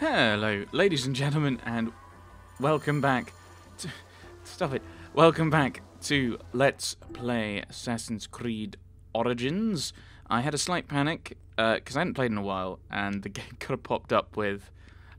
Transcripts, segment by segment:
Hello, ladies and gentlemen, and welcome back to. Stop it. Welcome back to Let's Play Assassin's Creed Origins. I had a slight panic because I hadn't played in a while, and the game kind of popped up with,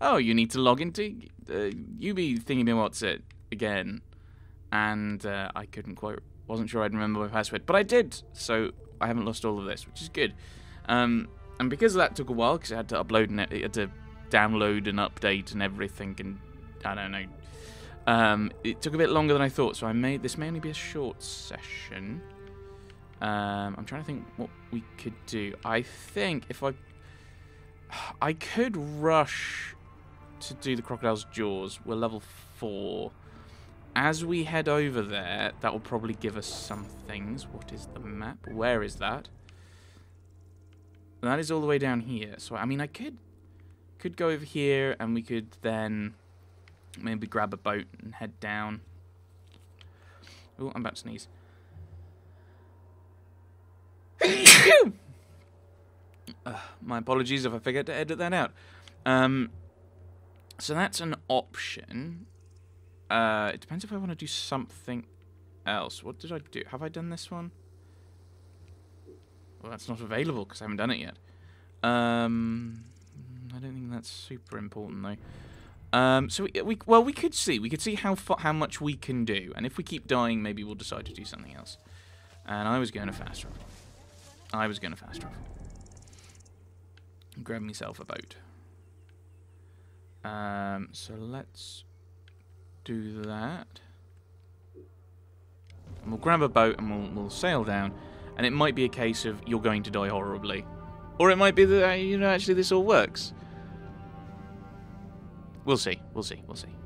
"Oh, you need to log into uh, UB thingy what's it again," and uh, I couldn't quite, wasn't sure I'd remember my password, but I did, so I haven't lost all of this, which is good. Um, and because of that took a while, because I had to upload and it had to download and update and everything, and I don't know. Um, it took a bit longer than I thought, so I may this may only be a short session. Um, I'm trying to think what we could do. I think if I, I could rush to do the crocodile's jaws. We're level four. As we head over there, that will probably give us some things. What is the map? Where is that? That is all the way down here. So I mean, I could could go over here, and we could then maybe grab a boat and head down. Oh, I'm about to sneeze. uh, my apologies if I forget to edit that out. Um, so that's an option. Uh, it depends if I want to do something else. What did I do? Have I done this one? Well, that's not available because I haven't done it yet. Um, I don't think that's super important though. Um, so we, we, well, we could see. We could see how how much we can do, and if we keep dying, maybe we'll decide to do something else. And I was going to fast travel. I was going to fast travel. Grab myself a boat. Um, so let's do that. And we'll grab a boat and we'll, we'll sail down. And it might be a case of you're going to die horribly. Or it might be that, uh, you know, actually this all works. We'll see. We'll see. We'll see.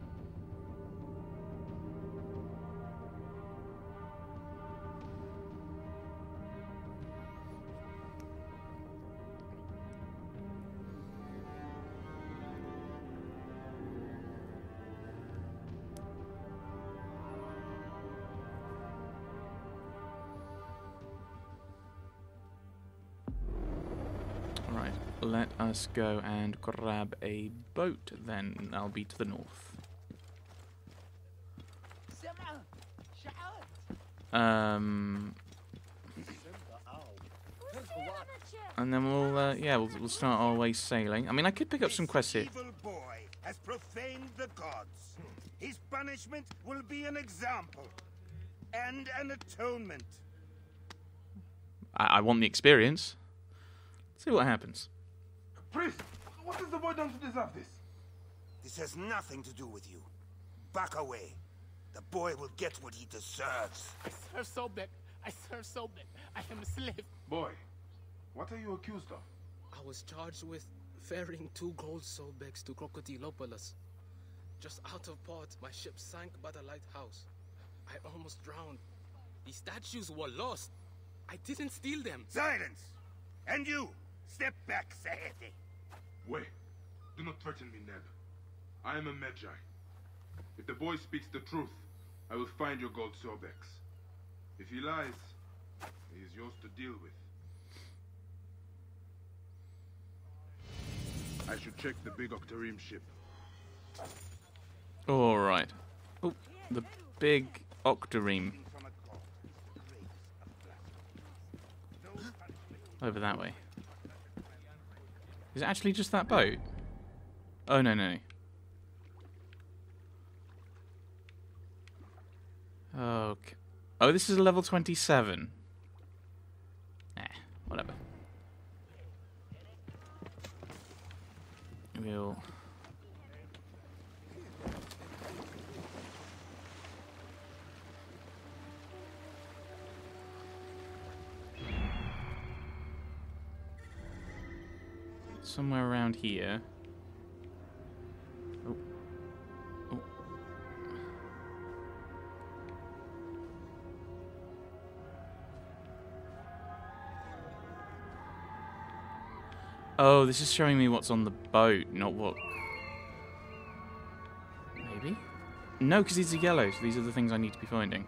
Let us go and grab a boat then. I'll be to the north. Um, and then we'll, uh, yeah, we'll, we'll start our way sailing. I mean, I could pick up some quests here. Has profaned the gods. His punishment will be an example and an atonement. I, I want the experience. See what happens. Priest, what has the boy done to deserve this? This has nothing to do with you. Back away. The boy will get what he deserves. Sir Sobek, I Sir Sobek, I am a slave. Boy, what are you accused of? I was charged with ferrying two gold Sobeks to Crocodilopolis. Just out of port, my ship sank by the lighthouse. I almost drowned. The statues were lost. I didn't steal them. Silence! And you, step back, Saete. Wait, do not threaten me, Neb. I am a Medjay. If the boy speaks the truth, I will find your gold Sobeks. If he lies, he is yours to deal with. I should check the big Octarim ship. Alright. Oh, the big Octareme. Over that way. Is it actually just that boat? Oh, no, no. Okay. Oh, this is a level 27. Somewhere around here. Oh. Oh. Oh, this is showing me what's on the boat, not what... Maybe? No, because these are yellow, so these are the things I need to be finding.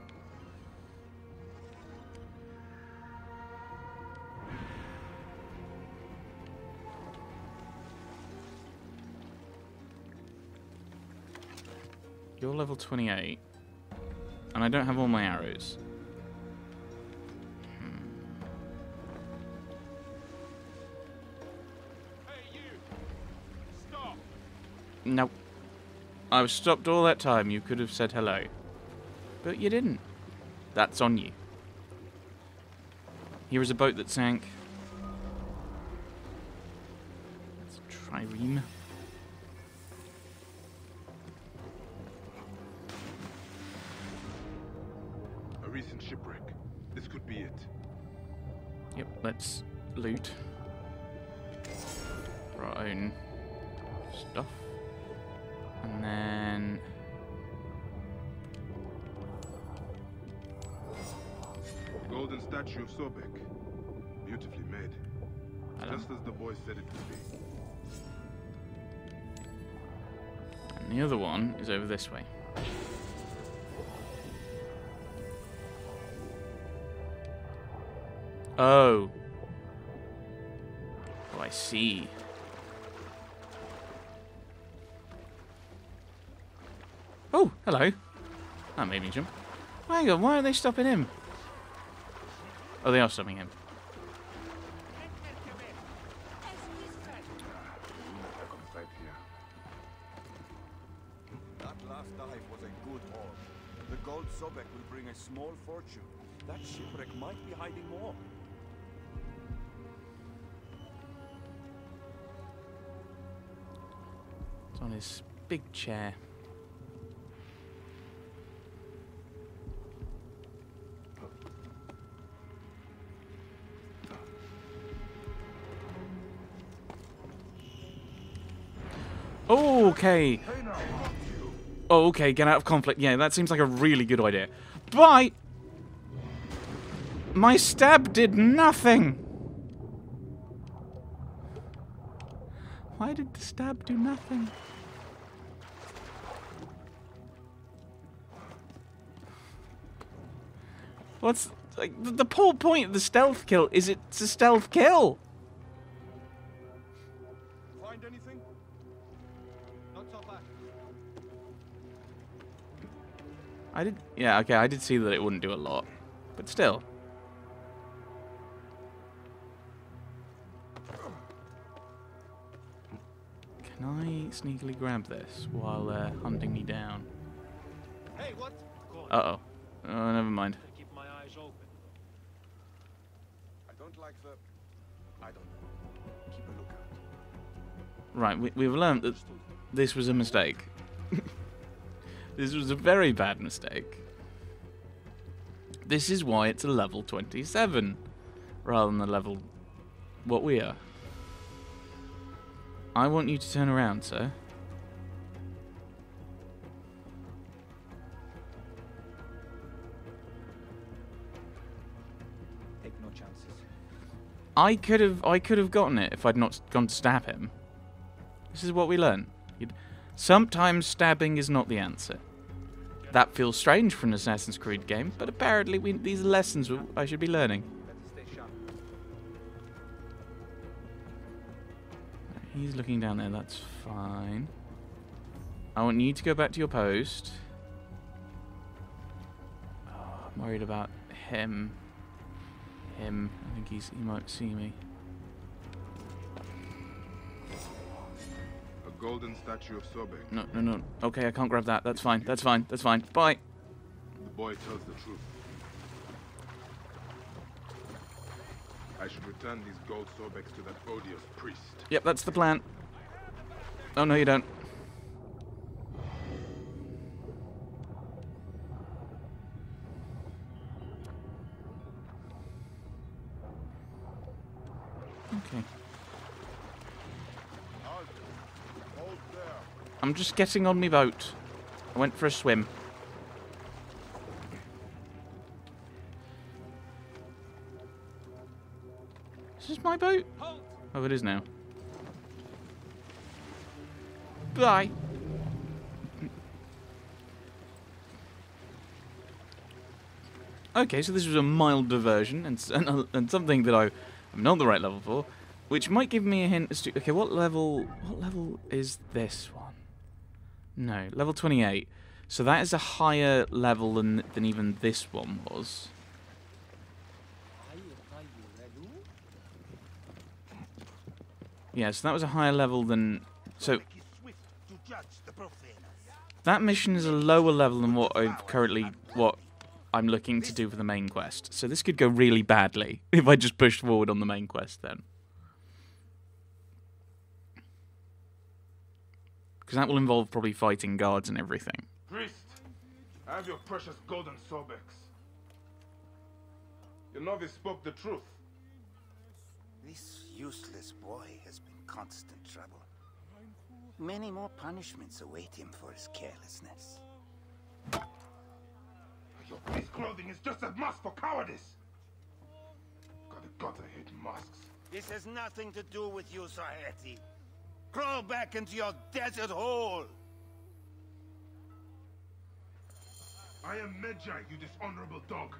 You're level 28. And I don't have all my arrows. Hmm. Nope. I was stopped all that time. You could have said hello. But you didn't. That's on you. Here is a boat that sank. That's a trireme. This could be it. Yep, let's loot. For our own stuff. And then... Golden statue of Sobek. Beautifully made. Just as the boy said it would be. And the other one is over this way. Oh. Oh, I see. Oh, hello. That made me jump. Hang on, why are they stopping him? Oh, they are stopping him. That last dive was a good haul. The gold Sobek will bring a small fortune. That shipwreck might be hiding more. On his big chair. Oh, okay. Oh, okay, get out of conflict. Yeah, that seems like a really good idea. But my stab did nothing. Why did the stab do nothing? What's like the, the whole point of the stealth kill is it's a stealth kill. Find anything? Not so bad. I did yeah, okay, I did see that it wouldn't do a lot. But still. Can I sneakily grab this while they're hunting me down? Hey, what? Uh oh. Oh, never mind. I keep my eyes open. I don't like the. I don't know. Keep a lookout. Right, we, we've learned that this was a mistake. this was a very bad mistake. This is why it's a level 27 rather than a level what we are. I want you to turn around, sir. I could have I could have gotten it if I'd not gone to stab him. This is what we learn. Sometimes stabbing is not the answer. That feels strange for an Assassin's Creed game, but apparently we, these lessons I should be learning. He's looking down there, that's fine. I want you to go back to your post. Oh, I'm worried about him. Him. I think he's he might see me. A golden statue of Sobek. No, no, no. Okay, I can't grab that. That's fine. That's fine. That's fine. Bye. The boy tells the truth. I should return these gold Sobeks to that odious priest. Yep, that's the plan. Oh, no, you don't. I'm just getting on my boat. I went for a swim. This is this my boat? Oh, it is now. Bye. Okay, so this was a mild diversion and, and, and something that I am not the right level for, which might give me a hint as to okay, what level what level is this one? No, level 28. So that is a higher level than than even this one was. Yeah, so that was a higher level than. So that mission is a lower level than what I currently what I'm looking to do for the main quest. So this could go really badly if I just pushed forward on the main quest then. Because that will involve probably fighting guards and everything. Priest, I have your precious golden Sobeks. Your novice spoke the truth. This useless boy has been constant trouble. Many more punishments await him for his carelessness. Your priest clothing is just a mask for cowardice. God, the gods, I hate masks. This has nothing to do with you, Saheti. Crawl back into your desert hole. I am Medjay, you dishonorable dog.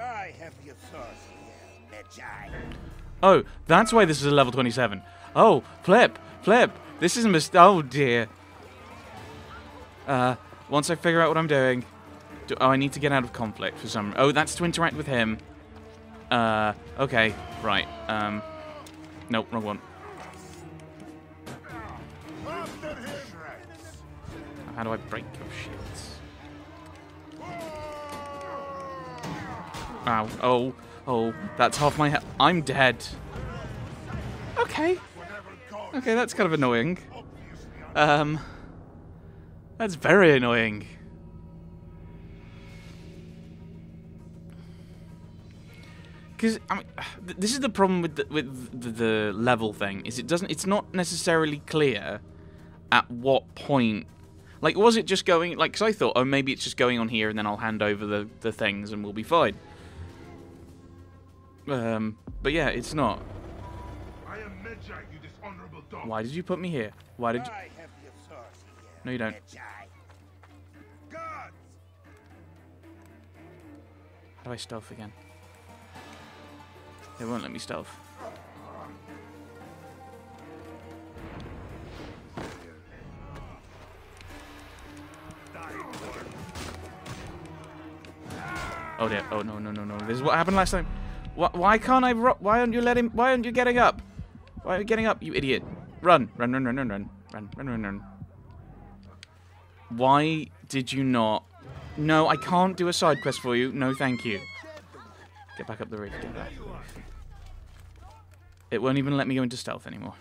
I have the authority here, Medjay. Oh, that's why this is a level 27. Oh, flip, flip. This is a mis- Oh dear. Uh, once I figure out what I'm doing. Do- oh, I need to get out of conflict for some. Oh, that's to interact with him. Uh, okay, right. Um, nope, wrong one. How do I break your shields? Ow. Oh. Oh. That's half my health. I'm dead. Okay. Okay, that's kind of annoying. Um. That's very annoying. Because I mean, this is the problem with the, with the, the level thing is it doesn't it's not necessarily clear at what point like was it just going like because I thought oh maybe it's just going on here and then I'll hand over the the things and we'll be fine. Um, but yeah, it's not. I am Medjay, you dishonorable dog. Why did you put me here? Why did you? I have the authority here. No, you don't. Guards! How do I stealth again? They won't let me stealth. Oh dear! Oh no no no no! This is what happened last time. Why, why can't I? Why aren't you letting? Why aren't you getting up? Why are you getting up, you idiot? Run! Run! Run! Run! Run! Run! Run! Run! Run! Run! Why did you not? No, I can't do a side quest for you. No, thank you. Get back up the roof. Get back. It won't even let me go into stealth anymore.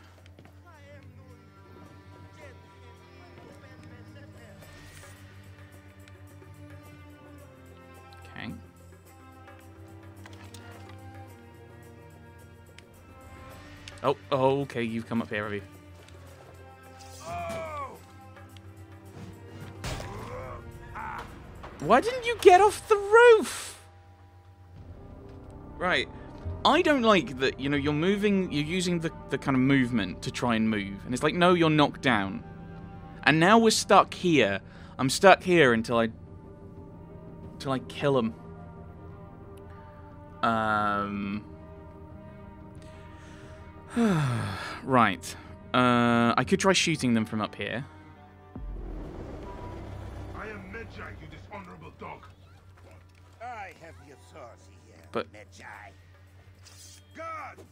Oh, oh, okay, you've come up here, have you? Why didn't you get off the roof? Right. I don't like that, you know, you're moving, you're using the, the kind of movement to try and move. And it's like, no, you're knocked down. And now we're stuck here. I'm stuck here until I. until I kill him. Um. right. Uh, I could try shooting them from up here. I am Medjay, you dishonorable dog. I have the authority here, But- Medjay. Guards!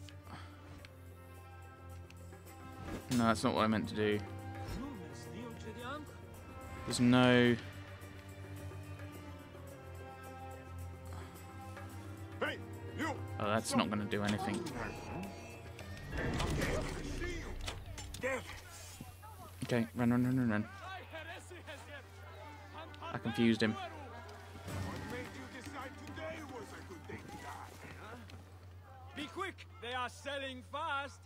No, that's not what I meant to do. There's no. Oh, that's not going to do anything. Okay, run, run, run, run, run. I confused him. What made you decide today was a good day to die? Be quick! They are selling fast!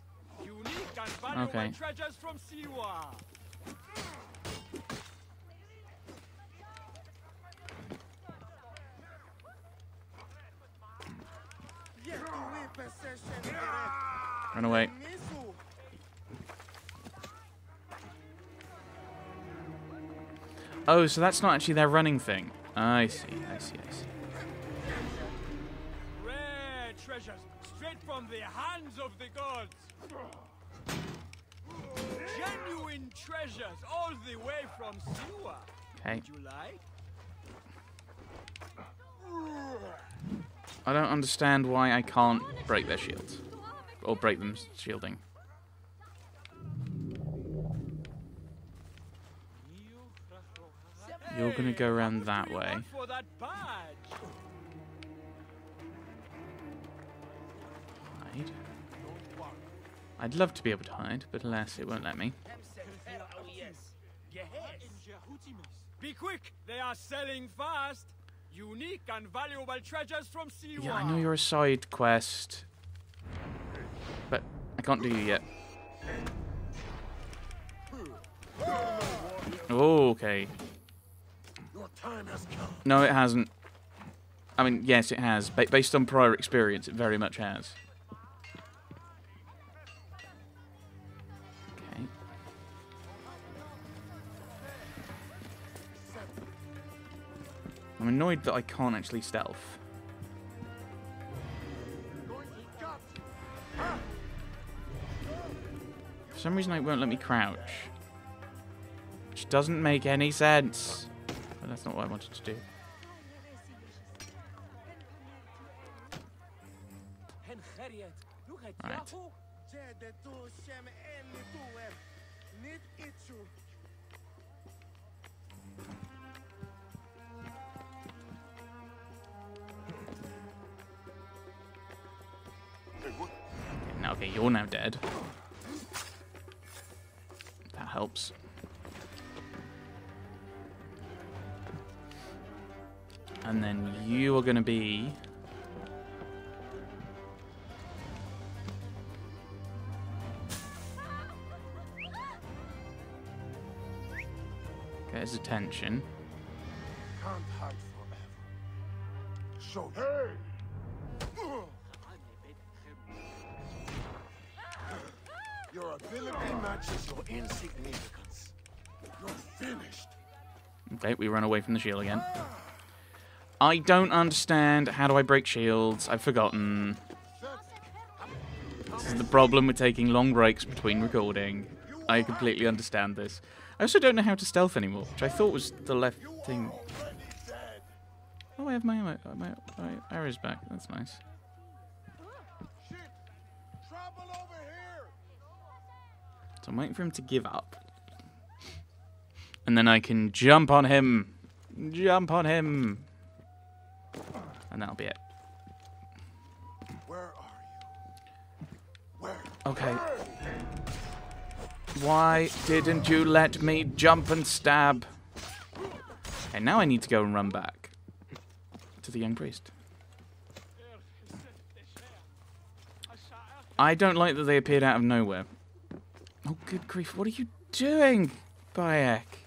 Unique and valuable Okay. treasures from Siwa! Run away. Oh, so that's not actually their running thing. I see, I see, I see. Rare treasures, straight from the hands of the gods! Genuine treasures, all the way from Siwa! Okay. Would you like? I don't understand why I can't break their shields. Or break them shielding. You're gonna go around that What do you way. want For that badge. Hide. I'd love to be able to hide, but alas, it won't let me. Be quick! They are selling fast! Unique and valuable treasures from Siwa! Yeah, I know you're a side quest. But I can't do you yet. Okay. No, it hasn't. I mean, yes, it has. Ba- based on prior experience, it very much has. Okay. I'm annoyed that I can't actually stealth. For some reason, it won't let me crouch. Which doesn't make any sense. But that's not what I wanted to do. Right. Okay, now, okay, you're now dead. Helps. And then you are going to be. Get his attention. Can't hide forever. Hey! Your ability matches your insignificance. You're finished. Okay, we run away from the shield again. I don't understand. How do I break shields? I've forgotten. This is the problem with taking long breaks between recording. I completely understand this. I also don't know how to stealth anymore, which I thought was the left thing. Oh, I have my my, my arrows back. That's nice. Shit! Trouble over here! So I'm waiting for him to give up. And then I can jump on him. Jump on him. And that'll be it. Where are you? Where? Okay. Why didn't you let me jump and stab? And now I need to go and run back to the young priest. I don't like that they appeared out of nowhere. Oh, good grief. What are you doing, Bayek?